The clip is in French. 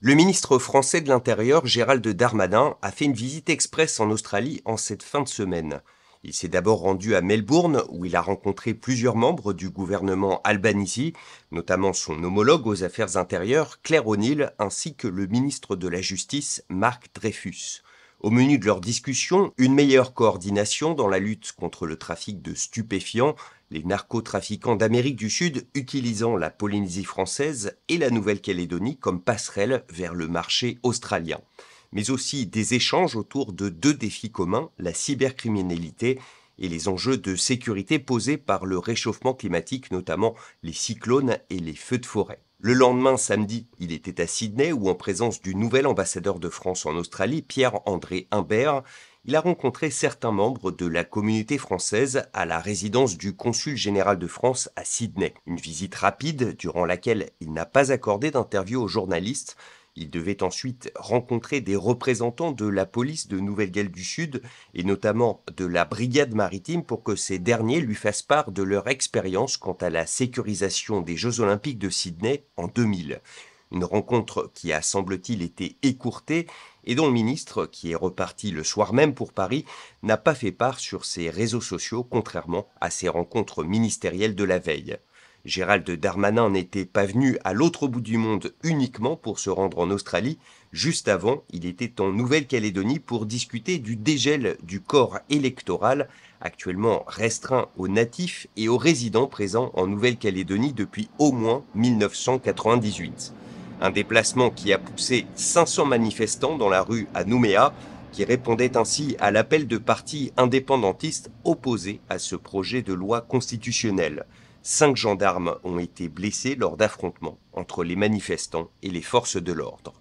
Le ministre français de l'Intérieur, Gérald Darmanin, a fait une visite express en Australie en cette fin de semaine. Il s'est d'abord rendu à Melbourne, où il a rencontré plusieurs membres du gouvernement Albanese, notamment son homologue aux affaires intérieures, Claire O'Neill, ainsi que le ministre de la Justice, Marc Dreyfus. Au menu de leur discussion, une meilleure coordination dans la lutte contre le trafic de stupéfiants, les narcotrafiquants d'Amérique du Sud utilisant la Polynésie française et la Nouvelle-Calédonie comme passerelle vers le marché australien. Mais aussi des échanges autour de deux défis communs, la cybercriminalité et les enjeux de sécurité posés par le réchauffement climatique, notamment les cyclones et les feux de forêt. Le lendemain, samedi, il était à Sydney où, en présence du nouvel ambassadeur de France en Australie, Pierre-André Imbert, il a rencontré certains membres de la communauté française à la résidence du consul général de France à Sydney. Une visite rapide durant laquelle il n'a pas accordé d'interview aux journalistes, il devait ensuite rencontrer des représentants de la police de Nouvelle-Galles du Sud et notamment de la brigade maritime pour que ces derniers lui fassent part de leur expérience quant à la sécurisation des Jeux olympiques de Sydney en 2000. Une rencontre qui a semble-t-il été écourtée et dont le ministre, qui est reparti le soir même pour Paris, n'a pas fait part sur ses réseaux sociaux contrairement à ses rencontres ministérielles de la veille. Gérald Darmanin n'était pas venu à l'autre bout du monde uniquement pour se rendre en Australie. Juste avant, il était en Nouvelle-Calédonie pour discuter du dégel du corps électoral, actuellement restreint aux natifs et aux résidents présents en Nouvelle-Calédonie depuis au moins 1998. Un déplacement qui a poussé 500 manifestants dans la rue à Nouméa, qui répondaient ainsi à l'appel de partis indépendantistes opposés à ce projet de loi constitutionnelle. Cinq gendarmes ont été blessés lors d'affrontements entre les manifestants et les forces de l'ordre.